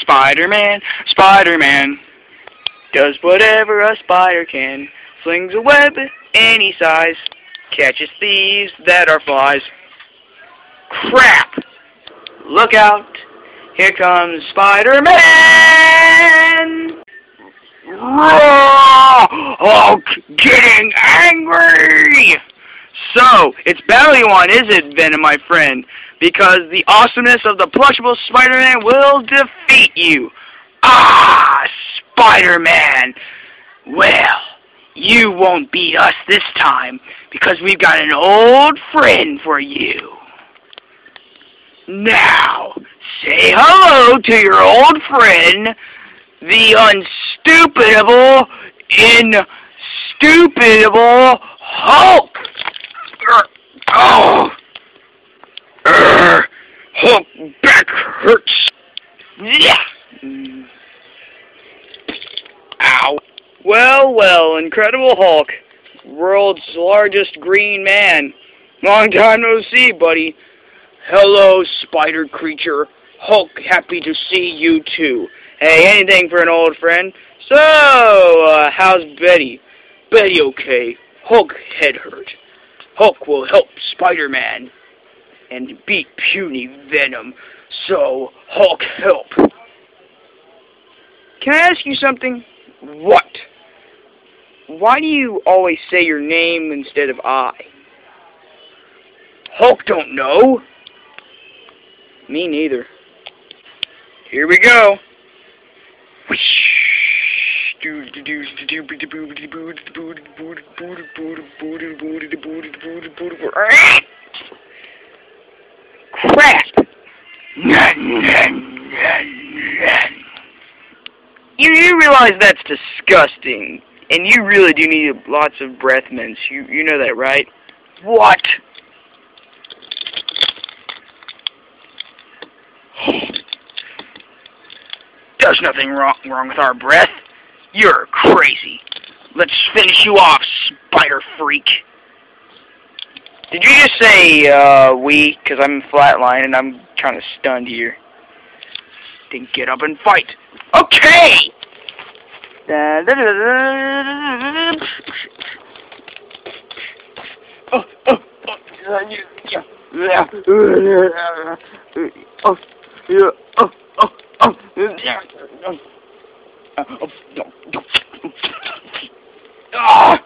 Spider-Man, Spider-Man does whatever a spider can. Flings a web any size, catches thieves that are flies. Crap! Look out! Here comes Spider-Man! Hulk getting angry! So, it's want, is it, Venom, my friend? Because the awesomeness of the plushable Spider-Man will defeat you. Ah, Spider-Man! Well, you won't beat us this time, because we've got an old friend for you. Now, say hello to your old friend, the unstupidable, instupidable Hulk! Oh! Urgh! Hulk back hurts! Yeah! Ow. Well, well, Incredible Hulk. World's largest green man. Long time no see, buddy. Hello, spider creature. Hulk, happy to see you too. Hey, anything for an old friend. So, uh, how's Betty? Betty okay. Hulk head hurt. Hulk will help Spider-Man and beat puny Venom. So, Hulk help. Can I ask you something? What? Why do you always say your name instead of I? Hulk don't know. Me neither. Here we go. Crap! You, you realize that's disgusting, and you really do need lots of breath mints. You you know that, right? What? There's nothing wrong wrong with our breath. You're crazy. Let's finish you off, spider freak. Did you just say, uh, we? Because I'm flatline and I'm kind of stunned here. Then get up and fight. Okay! Oh, oh, oh, yeah, yeah, oh, yeah, oh, oh, oh, yeah, oh, Ah!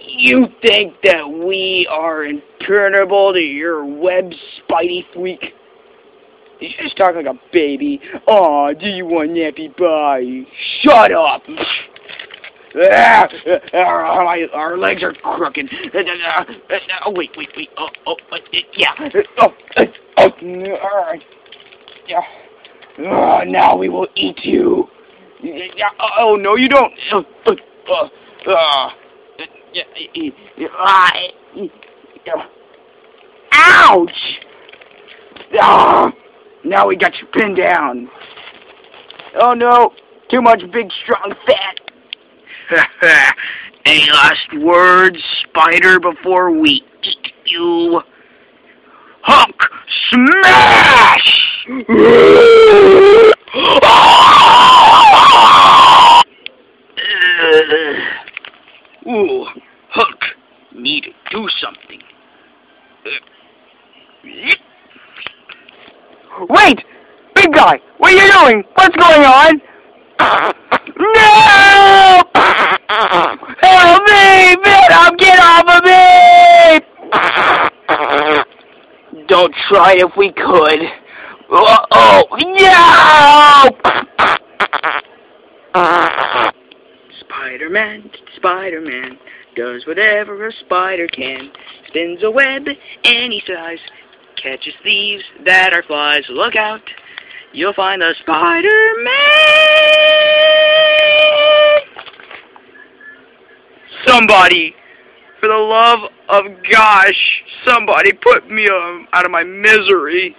You think that we are impenetrable to your web, Spidey freak? You just talk like a baby. Aw, do you want nappy body? Shut up! Ah, our, our legs are crooked. Oh, wait, wait, wait. Oh, oh, yeah. Oh, oh, all right. Yeah. Oh, now we will eat you. Oh, no, you don't. Oh, oh, oh. Ouch! Ah, now we got you pinned down. Oh no, too much big strong fat. Any last words, spider, before we eat you? Hulk smash! Ooh, Hulk, need to do something. Uh, Wait! Big guy, what are you doing? What's going on? No! Help me! Venom, get off of me! Don't try if we could. Uh oh, no! Spider-Man, Spider-Man, does whatever a spider can. Spins a web any size, catches thieves that are flies. Look out, you'll find the Spider-Man! Somebody, for the love of gosh, somebody put me um, out of my misery.